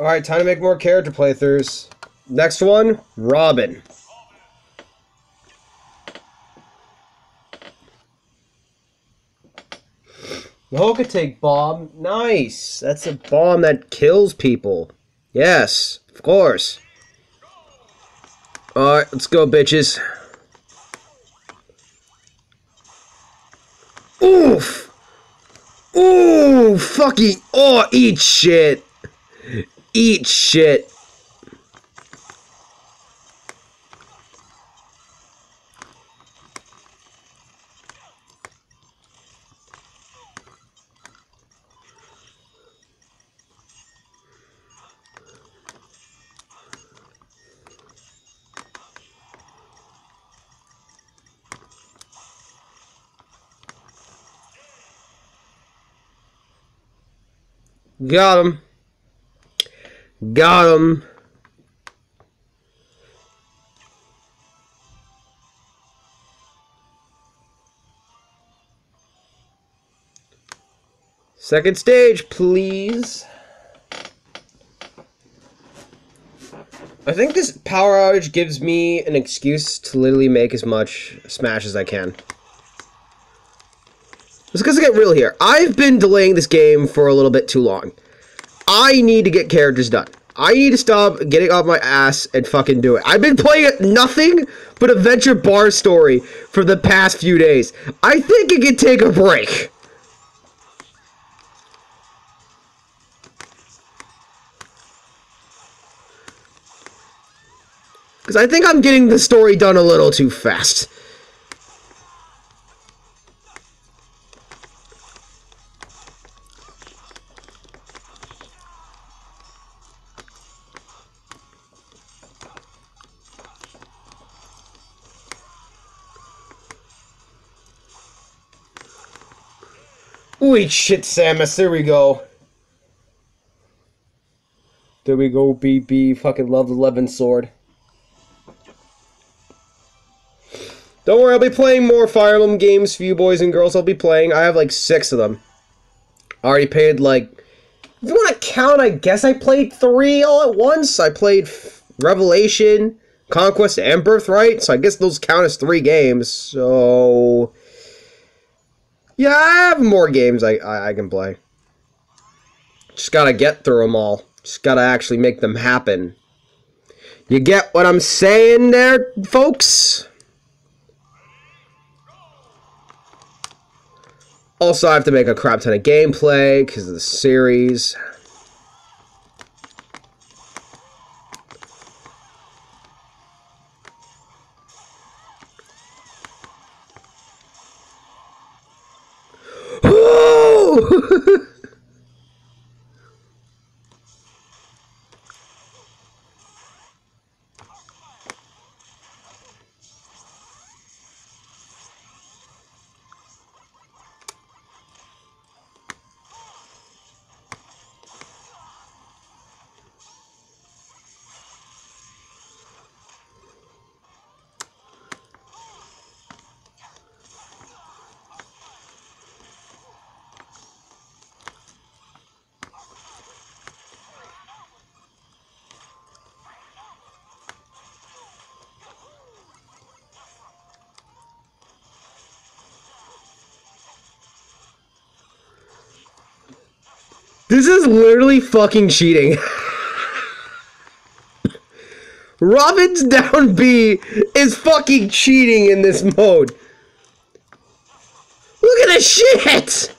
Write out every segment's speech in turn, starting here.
Alright, time to make more character playthroughs. Next one, Robin. No could take bomb. Nice. That's a bomb that kills people. Yes, of course. Alright, let's go, bitches. Oof! Ooh, fucking, oh, eat shit. Eat shit. Got him. Got him. Second stage, please. I think this power outage gives me an excuse to literally make as much Smash as I can. Let's get real here. I've been delaying this game for a little bit too long. I need to get characters done. I need to stop getting off my ass and fucking do it. I've been playing nothing but Adventure Bar Story for the past few days. I think it could take a break. Because I think I'm getting the story done a little too fast. Ooh, shit, Samus. There we go. There we go, BB. Fucking love the Levin sword. Don't worry, I'll be playing more Fire Emblem games for you boys and girls. I'll be playing. I have like six of them. I already paid like. If you want to count, I guess I played three all at once. I played Revelation, Conquest, and Birthright. So I guess those count as three games. So. Yeah, I have more games I, I, I can play. Just gotta get through them all. Just gotta actually make them happen. You get what I'm saying there, folks? Also, I have to make a crap ton of gameplay because of the series. Whoa! This is literally fucking cheating. Robin's down B is fucking cheating in this mode. Look at this shit!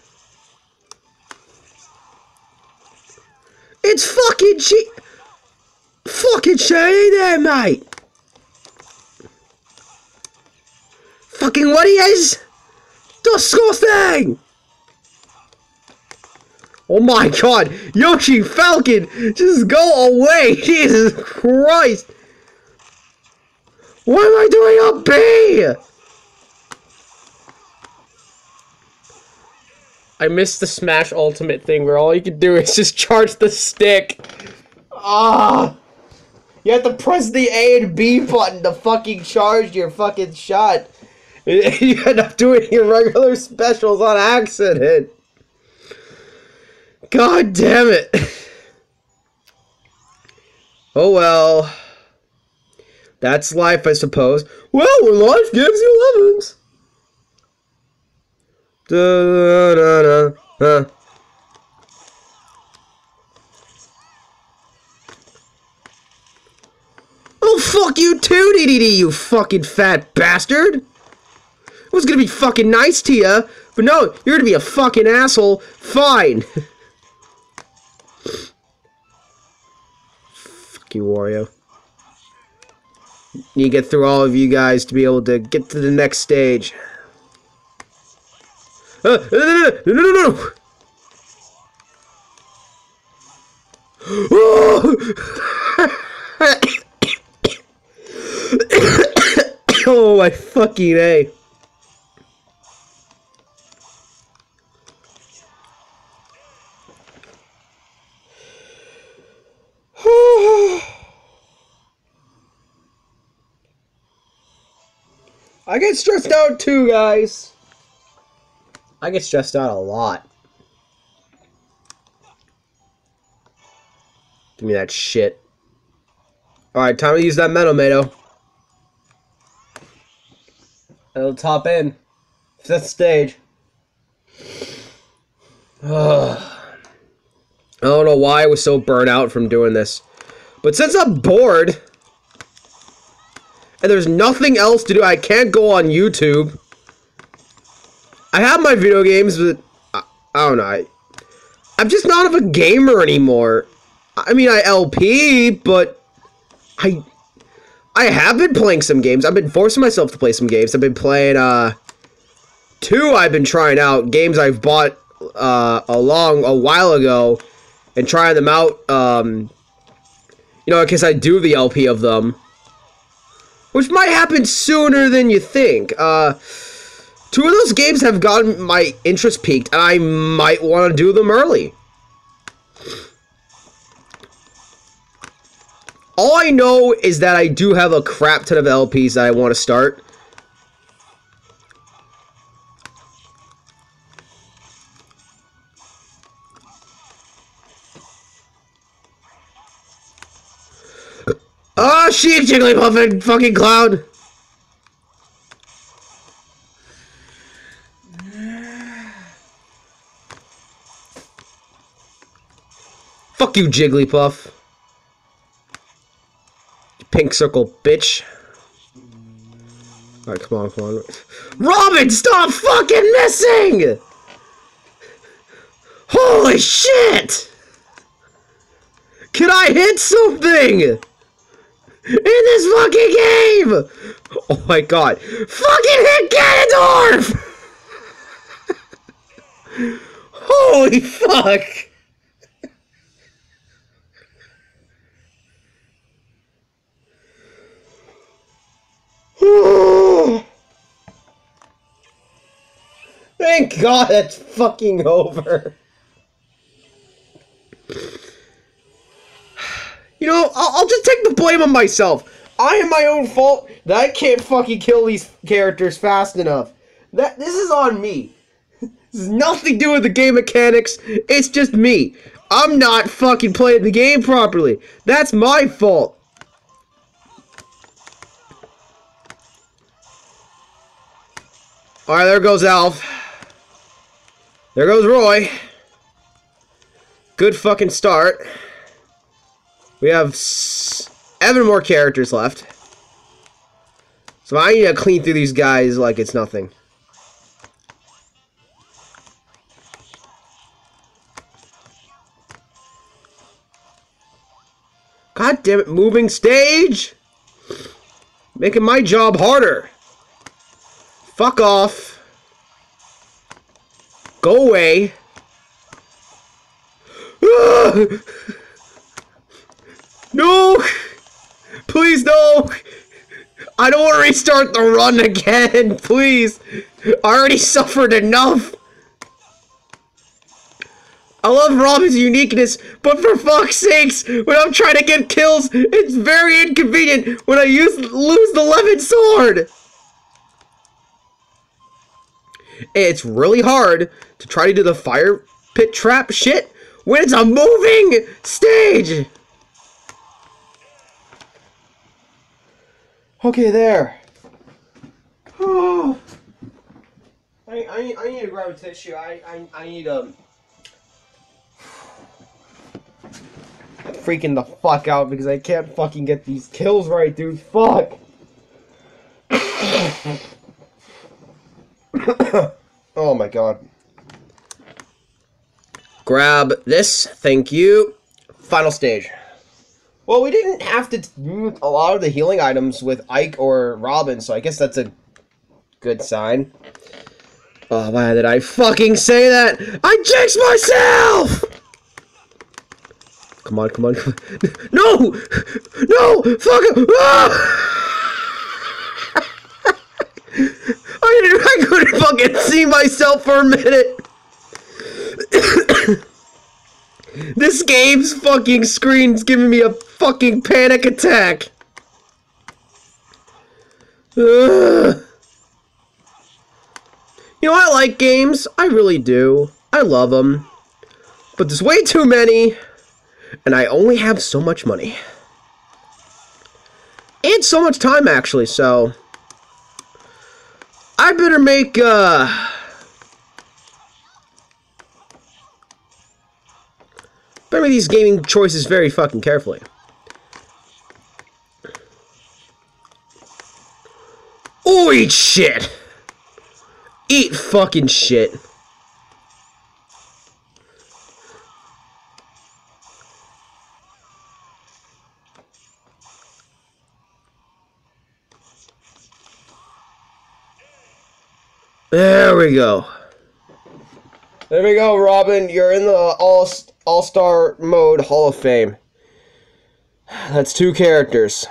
It's fucking cheat. Fucking cheating there, mate. Fucking what he is? Disgusting! Oh my god! Yoshi Falcon! Just go away! Jesus Christ! What am I doing up B? I missed the Smash Ultimate thing where all you can do is just charge the stick. Ah! You have to press the A and B button to fucking charge your fucking shot. You end up doing your regular specials on accident. God damn it. Oh well. That's life, I suppose. Well, when life gives you lemons. Da, da, da, da. Oh, fuck you too, DDD, you fucking fat bastard! I was gonna be fucking nice to you, but no, you're gonna be a fucking asshole. Fine. fuck you, Wario. To get through all of you guys to be able to get to the next stage. Uh, no, no, no, no, no, no! oh my fucking A. I get stressed out too, guys. I get stressed out a lot. Give me that shit. Alright, time to use that Menomato. It'll top in. Fifth stage. Ugh. I don't know why I was so burnt out from doing this. But since I'm bored, and there's nothing else to do, I can't go on YouTube. I have my video games, but I, I don't know. I, I'm just not of a gamer anymore. I mean, I LP, but I I have been playing some games. I've been forcing myself to play some games. I've been playing uh two I've been trying out, games I've bought uh a long a while ago and trying them out um you know, because I do the LP of them. Which might happen sooner than you think. Uh two of those games have gotten my interest peaked and I might want to do them early. All I know is that I do have a crap ton of LPs that I want to start. Sheep Jigglypuff and fucking clown! Fuck you, Jigglypuff. Pink circle, bitch. Alright, come on, come on. Robin, stop fucking missing! Holy shit! Can I hit something? In this fucking game! Oh my god. Fucking hit Ganondorf! Holy fuck! Thank God that's fucking over. I'll, I'll, just take the blame on myself. I am my own fault that I can't fucking kill these characters fast enough. That This is on me. This has nothing to do with the game mechanics. It's just me. I'm not fucking playing the game properly. That's my fault. Alright, there goes Alph. There goes Roy. Good fucking start. We have seven more characters left. So I need to clean through these guys like it's nothing. God damn it, moving stage! Making my job harder. Fuck off. Go away. no! Please, no! I don't want to restart the run again, please! I already suffered enough! I love Robin's uniqueness, but for fuck's sakes, when I'm trying to get kills, it's very inconvenient when I use lose the Levin sword! It's really hard to try to do the fire pit trap shit when it's a moving stage. Okay, there. I, I, I need to grab a tissue. I, I, I need a. I'm freaking the fuck out because I can't fucking get these kills right, dude. Fuck. oh my god. Grab this. Thank you. Final stage. Well, we didn't have to do a lot of the healing items with Ike or Robin, so I guess that's a good sign. Oh, why did I fucking say that? I jinxed myself! Come on, come on, come on. No! No! Fuck! Ah! I, I couldn't fucking see myself for a minute! this game's fucking screen's giving me a fucking panic attack! Ugh. You know, I like games. I really do. I love them. But there's way too many, and I only have so much money. And so much time, actually, so... I better make, uh... Make these gaming choices very fucking carefully. Oh, eat shit! Eat fucking shit. There we go. There we go, Robin. You're in the all all star mode Hall of Fame. That's two characters.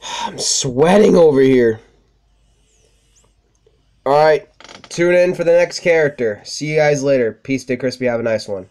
I'm sweating over here. Alright, tune in for the next character. See you guys later. Peace, stay crispy, have a nice one.